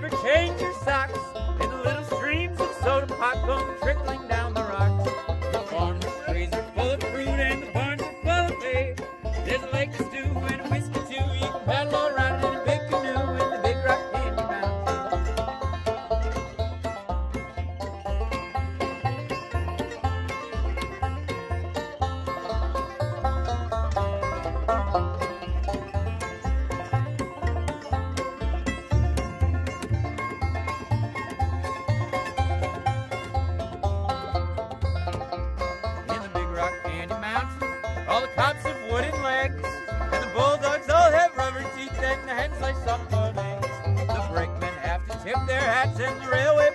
never change your socks. In the little streams of soda pop foam trick If their hats and the railway